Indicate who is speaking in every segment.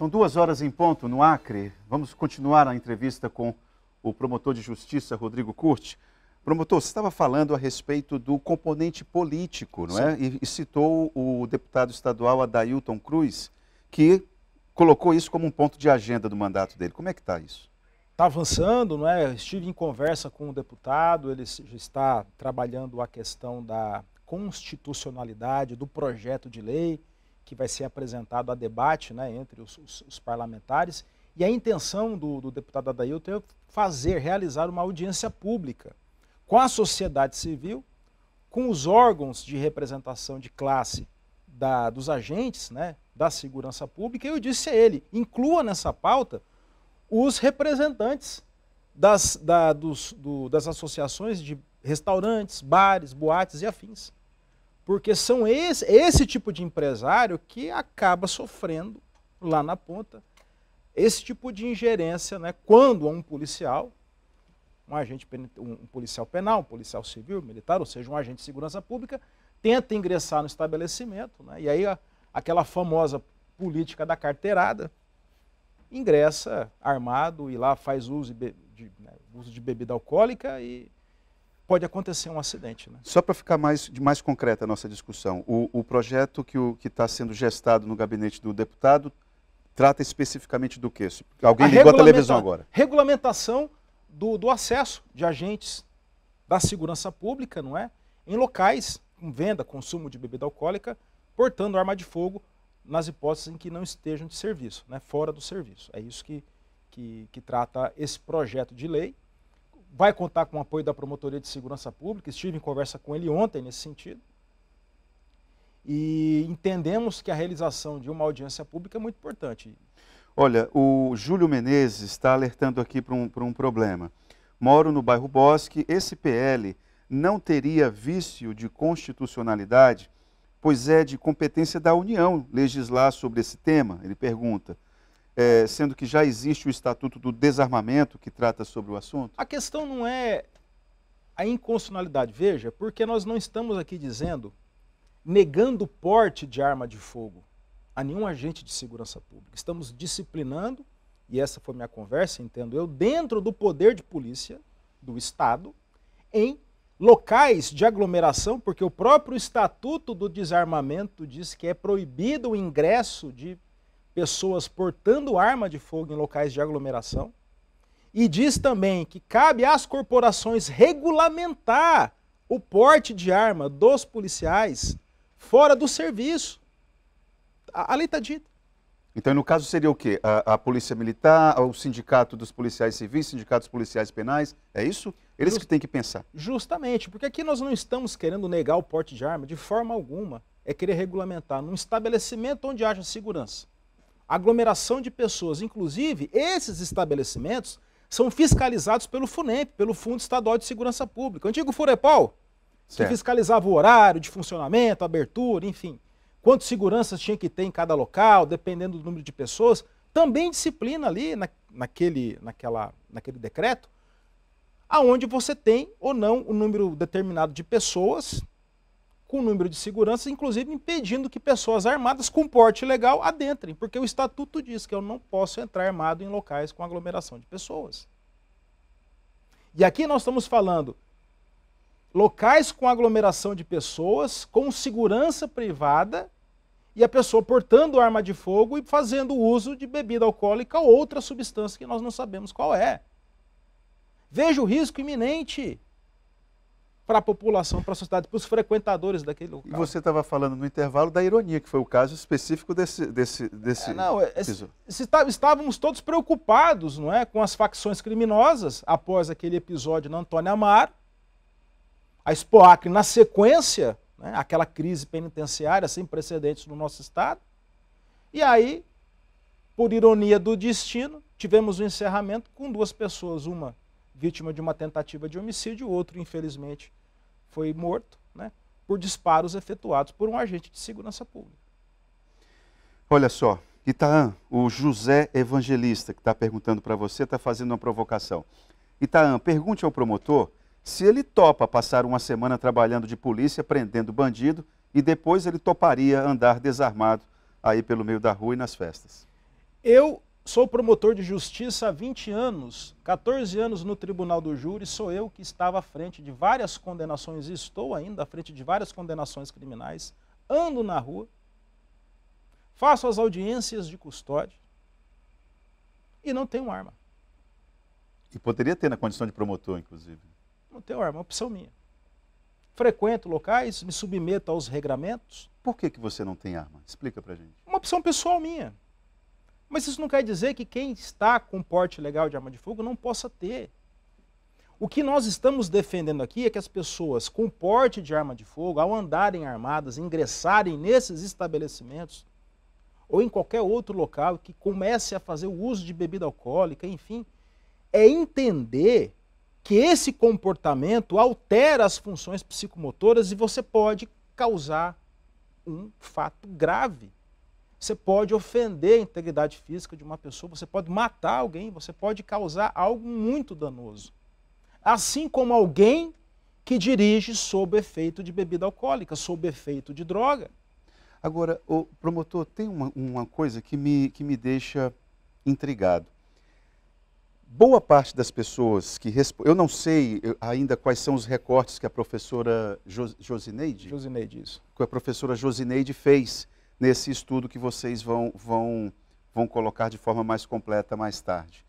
Speaker 1: São duas horas em ponto no Acre. Vamos continuar a entrevista com o promotor de justiça, Rodrigo Curti. Promotor, você estava falando a respeito do componente político, não é? E, e, citou o deputado estadual Adailton Cruz, que colocou isso como um ponto de agenda do mandato dele. Como é que está isso?
Speaker 2: Está avançando, não é? Estive em conversa com o deputado, ele está trabalhando a questão da constitucionalidade do projeto de lei que vai ser apresentado a debate né, entre os, os, os parlamentares. E a intenção do, do deputado Adailton é fazer, realizar uma audiência pública com a sociedade civil, com os órgãos de representação de classe da, dos agentes né, da segurança pública. E eu disse a ele: inclua nessa pauta os representantes das, da, dos, do, das associações de restaurantes, bares, boates e afins. Porque são esse, esse tipo de empresário que acaba sofrendo lá na ponta. Esse tipo de ingerência, né, quando um policial, um agente, um policial penal, um policial civil, militar, ou seja, um agente de segurança pública, tenta ingressar no estabelecimento, né, e aí a, aquela famosa política da carteirada, ingressa armado e lá faz uso de, de, né, uso de bebida alcoólica e pode acontecer um acidente. Né?
Speaker 1: Só para ficar mais, mais concreta a nossa discussão, o, o projeto que está sendo gestado no gabinete do deputado trata especificamente do que? Alguém a ligou a televisão agora.
Speaker 2: Regulamentação do, do acesso de agentes da segurança pública, não é? Em locais com venda, consumo de bebida alcoólica, portando arma de fogo nas hipóteses em que não estejam de serviço, né? fora do serviço. É isso que, que, que trata esse projeto de lei vai contar com o apoio da Promotoria de Segurança Pública, estive em conversa com ele ontem nesse sentido. E entendemos que a realização de uma audiência pública é muito importante.
Speaker 1: Olha, o Júlio Menezes está alertando aqui para um, um problema. Moro no bairro Bosque, esse PL não teria vício de constitucionalidade, pois é de competência da União legislar sobre esse tema? Ele pergunta é, sendo que já existe o Estatuto do Desarmamento que trata sobre o assunto?
Speaker 2: A questão não é a inconstitucionalidade, veja, porque nós não estamos aqui dizendo, negando o porte de arma de fogo a nenhum agente de segurança pública. Estamos disciplinando, e essa foi minha conversa, entendo eu, dentro do poder de polícia do Estado, em locais de aglomeração, porque o próprio Estatuto do Desarmamento diz que é proibido o ingresso de pessoas portando arma de fogo em locais de aglomeração. E diz também que cabe às corporações regulamentar o porte de arma dos policiais fora do serviço. A, a lei está dita.
Speaker 1: Então, no caso, seria o quê? A, a, Polícia Militar, o Sindicato dos Policiais Civis, Sindicatos Policiais Penais? É isso? Eles Just, que têm que pensar.
Speaker 2: Justamente, porque aqui nós não estamos querendo negar o porte de arma de forma alguma. É querer regulamentar num estabelecimento onde haja segurança aglomeração de pessoas. Inclusive, esses estabelecimentos são fiscalizados pelo FUNEP, pelo Fundo Estadual de Segurança Pública. O antigo FUREPOL, que fiscalizava o horário de funcionamento, abertura, enfim. Quantos seguranças tinha que ter em cada local, dependendo do número de pessoas. Também disciplina ali na, naquele, naquela, naquele decreto, aonde você tem ou não o um número determinado de pessoas com número de segurança, inclusive impedindo que pessoas armadas com porte legal adentrem, porque o estatuto diz que eu não posso entrar armado em locais com aglomeração de pessoas. E aqui nós estamos falando locais com aglomeração de pessoas, com segurança privada, e a pessoa portando arma de fogo e fazendo uso de bebida alcoólica ou outra substância que nós não sabemos qual é. Veja o risco iminente para a população, para a sociedade, para os frequentadores daquele local.
Speaker 1: E você estava falando no intervalo da ironia, que foi o caso específico desse, desse, desse
Speaker 2: é, não, é, estávamos todos preocupados não é, com as facções criminosas após aquele episódio na Antônia Amar, a Expoacre na sequência, né, aquela crise penitenciária sem precedentes no nosso estado, e aí, por ironia do destino, tivemos o um encerramento com duas pessoas, uma vítima de uma tentativa de homicídio, outro, infelizmente, foi morto né, por disparos efetuados por um agente de segurança pública.
Speaker 1: Olha só, Itaã, o José Evangelista, que está perguntando para você, está fazendo uma provocação. Itaã, pergunte ao promotor se ele topa passar uma semana trabalhando de polícia, prendendo bandido, e depois ele toparia andar desarmado aí pelo meio da rua e nas festas.
Speaker 2: Eu sou promotor de justiça há 20 anos, 14 anos no tribunal do júri, sou eu que estava à frente de várias condenações e estou ainda à frente de várias condenações criminais, ando na rua, faço as audiências de custódia e não tenho arma.
Speaker 1: E poderia ter na condição de promotor, inclusive.
Speaker 2: Não tenho arma, é uma opção minha. Frequento locais, me submeto aos regramentos.
Speaker 1: Por que, que você não tem arma? Explica pra gente.
Speaker 2: Uma opção pessoal minha. Mas isso não quer dizer que quem está com porte legal de arma de fogo não possa ter. O que nós estamos defendendo aqui é que as pessoas com porte de arma de fogo, ao andarem armadas, ingressarem nesses estabelecimentos ou em qualquer outro local que comece a fazer o uso de bebida alcoólica, enfim, é entender que esse comportamento altera as funções psicomotoras e você pode causar um fato grave você pode ofender a integridade física de uma pessoa, você pode matar alguém, você pode causar algo muito danoso. Assim como alguém que dirige sob efeito de bebida alcoólica, sob efeito de droga.
Speaker 1: Agora, o promotor, tem uma, uma coisa que me, que me deixa intrigado. Boa parte das pessoas que eu não sei ainda quais são os recortes que a professora Josineide,
Speaker 2: Josineide isso.
Speaker 1: que a professora Josineide fez nesse estudo que vocês vão, vão, vão colocar de forma mais completa mais tarde.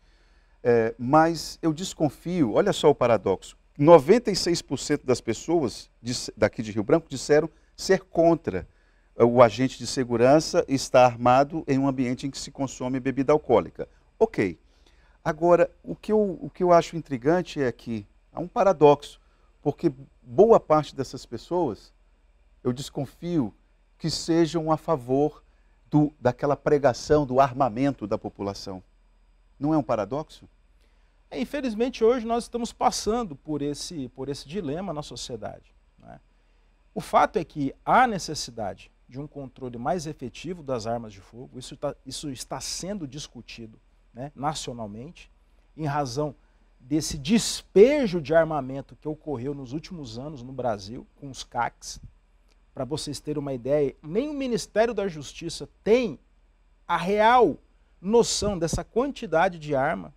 Speaker 1: É, mas eu desconfio, olha só o paradoxo: 96% das pessoas de, daqui de Rio Branco disseram ser contra o agente de segurança estar armado em um ambiente em que se consome bebida alcoólica. Ok. Agora, o que eu, o que eu acho intrigante é que há um paradoxo, porque boa parte dessas pessoas, eu desconfio que sejam a favor do, daquela pregação do armamento da população. Não é um paradoxo?
Speaker 2: É, infelizmente, hoje nós estamos passando por esse, por esse dilema na sociedade. Né? O fato é que há necessidade de um controle mais efetivo das armas de fogo, isso, tá, isso está sendo discutido né, nacionalmente, em razão desse despejo de armamento que ocorreu nos últimos anos no Brasil, com os CACs, para vocês terem uma ideia, nem o Ministério da Justiça tem a real noção dessa quantidade de arma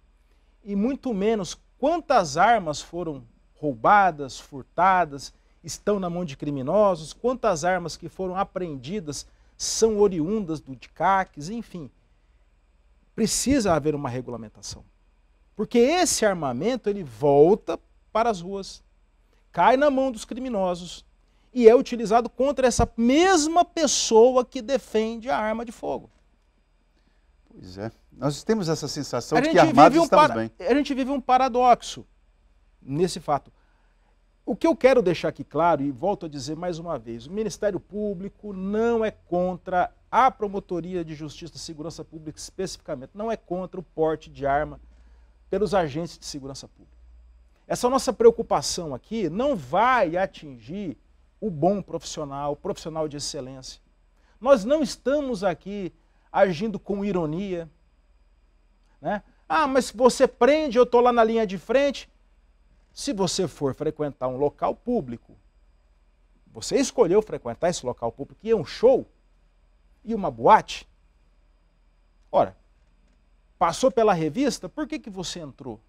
Speaker 2: e muito menos quantas armas foram roubadas, furtadas, estão na mão de criminosos, quantas armas que foram apreendidas são oriundas do DICACs, enfim. Precisa haver uma regulamentação. Porque esse armamento ele volta para as ruas, cai na mão dos criminosos, e é utilizado contra essa mesma pessoa que defende a arma de fogo.
Speaker 1: Pois é. Nós temos essa sensação de que armados um estamos bem.
Speaker 2: A gente vive um paradoxo nesse fato. O que eu quero deixar aqui claro, e volto a dizer mais uma vez, o Ministério Público não é contra a Promotoria de Justiça e Segurança Pública especificamente, não é contra o porte de arma pelos agentes de segurança pública. Essa nossa preocupação aqui não vai atingir o bom profissional, o profissional de excelência. Nós não estamos aqui agindo com ironia. Né? Ah, mas se você prende, eu estou lá na linha de frente. Se você for frequentar um local público, você escolheu frequentar esse local público e é um show e uma boate. Ora, passou pela revista, por que, que você entrou?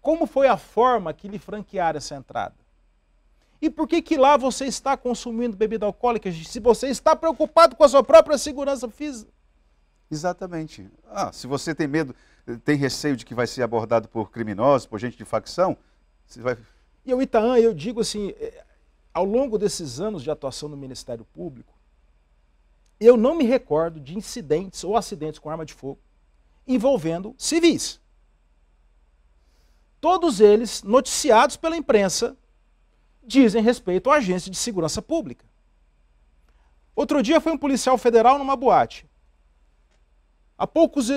Speaker 2: Como foi a forma que lhe franquearam essa entrada? E por que, que lá você está consumindo bebida alcoólica se você está preocupado com a sua própria segurança física?
Speaker 1: Exatamente. Ah, se você tem medo, tem receio de que vai ser abordado por criminosos, por gente de facção, você vai.
Speaker 2: E o Itaã, eu digo assim, é, ao longo desses anos de atuação no Ministério Público, eu não me recordo de incidentes ou acidentes com arma de fogo envolvendo civis. Todos eles noticiados pela imprensa dizem respeito à agência de segurança pública. Outro dia foi um policial federal numa boate. Há poucos,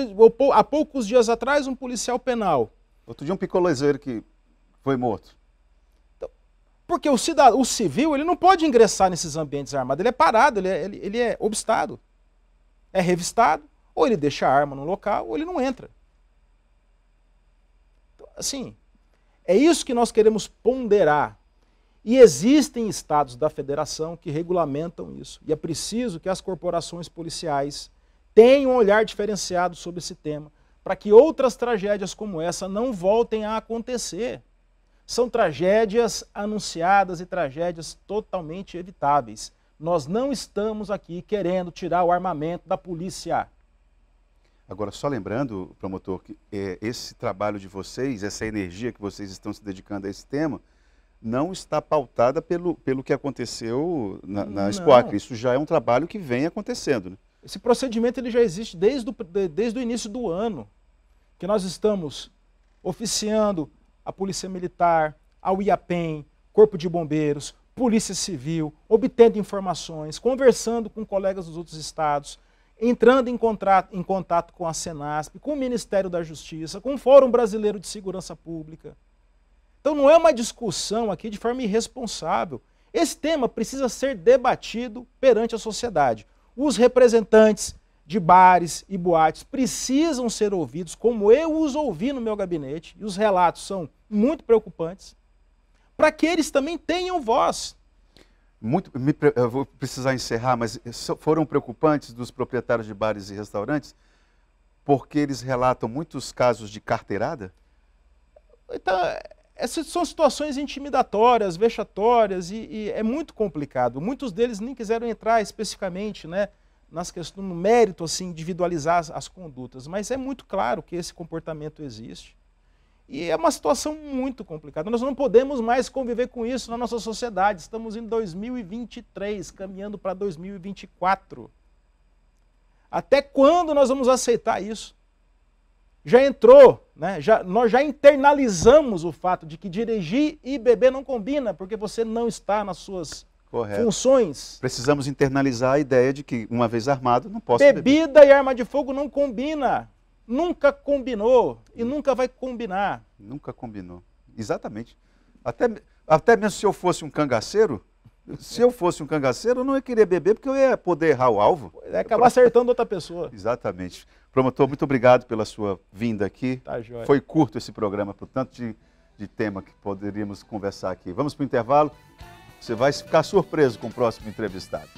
Speaker 2: há poucos dias atrás, um policial penal.
Speaker 1: Outro dia, um picolezeiro que foi morto.
Speaker 2: Então, porque o, cidadão, o civil ele não pode ingressar nesses ambientes armados, ele é parado, ele é, ele, ele é obstado. É revistado, ou ele deixa a arma no local, ou ele não entra. Então, assim, é isso que nós queremos ponderar e existem estados da federação que regulamentam isso. E é preciso que as corporações policiais tenha um olhar diferenciado sobre esse tema, para que outras tragédias como essa não voltem a acontecer. São tragédias anunciadas e tragédias totalmente evitáveis. Nós não estamos aqui querendo tirar o armamento da polícia.
Speaker 1: Agora, só lembrando, promotor, que é, esse trabalho de vocês, essa energia que vocês estão se dedicando a esse tema, não está pautada pelo, pelo que aconteceu na, na. Isso já é um trabalho que vem acontecendo. Né?
Speaker 2: Esse procedimento ele já existe desde o, desde o início do ano, que nós estamos oficiando a Polícia Militar, ao IAPEM, Corpo de Bombeiros, Polícia Civil, obtendo informações, conversando com colegas dos outros estados, entrando em, contrato, em contato com a Senasp, com o Ministério da Justiça, com o Fórum Brasileiro de Segurança Pública. Então não é uma discussão aqui de forma irresponsável. Esse tema precisa ser debatido perante a sociedade. Os representantes de bares e boates precisam ser ouvidos, como eu os ouvi no meu gabinete, e os relatos são muito preocupantes, para que eles também tenham voz
Speaker 1: muito, me, eu vou precisar encerrar, mas foram preocupantes dos proprietários de bares e restaurantes porque eles relatam muitos casos de carteirada?
Speaker 2: Então, essas são situações intimidatórias, vexatórias e, e, é muito complicado. Muitos deles nem quiseram entrar especificamente, né, nas questões, no mérito assim, individualizar as, as condutas, mas é muito claro que esse comportamento existe. E é uma situação muito complicada. Nós não podemos mais conviver com isso na nossa sociedade. Estamos em 2023, caminhando para 2024. Até quando nós vamos aceitar isso? Já entrou, né? já, nós já internalizamos o fato de que dirigir e beber não combina, porque você não está nas suas Correto. funções.
Speaker 1: Precisamos internalizar a ideia de que, uma vez armado, não posso
Speaker 2: Bebida beber. e arma de fogo não combina. Nunca combinou e nunca vai combinar.
Speaker 1: Nunca combinou. Exatamente. Até, até mesmo se eu fosse um cangaceiro, se eu fosse um cangaceiro, eu não ia querer beber porque eu ia poder errar o alvo.
Speaker 2: É acabar acertando outra pessoa.
Speaker 1: Exatamente. Promotor, muito obrigado pela sua vinda aqui. Tá, joia. Foi curto esse programa, por tanto de, de tema que poderíamos conversar aqui. Vamos para o intervalo. Você vai ficar surpreso com o próximo entrevistado.